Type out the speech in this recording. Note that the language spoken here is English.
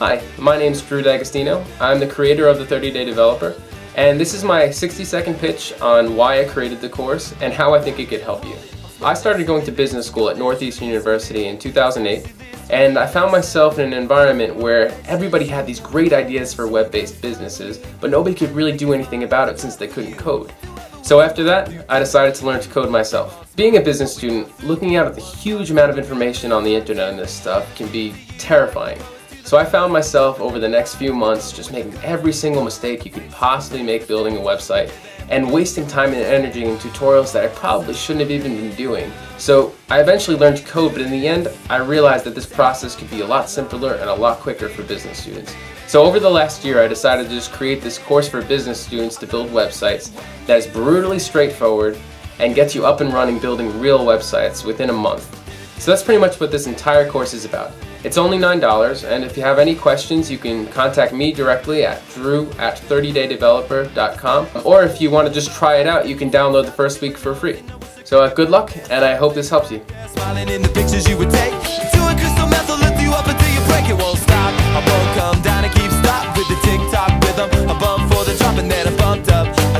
Hi, my name is Drew D'Agostino. I'm the creator of the 30 Day Developer, and this is my 60 second pitch on why I created the course and how I think it could help you. I started going to business school at Northeastern University in 2008, and I found myself in an environment where everybody had these great ideas for web-based businesses, but nobody could really do anything about it since they couldn't code. So after that, I decided to learn to code myself. Being a business student, looking out at the huge amount of information on the internet and this stuff can be terrifying. So I found myself over the next few months just making every single mistake you could possibly make building a website and wasting time and energy in tutorials that I probably shouldn't have even been doing. So I eventually learned to code, but in the end, I realized that this process could be a lot simpler and a lot quicker for business students. So over the last year, I decided to just create this course for business students to build websites that is brutally straightforward and gets you up and running building real websites within a month. So that's pretty much what this entire course is about. It's only $9, and if you have any questions, you can contact me directly at drew at 30daydeveloper.com, or if you want to just try it out, you can download the first week for free. So uh, good luck, and I hope this helps you.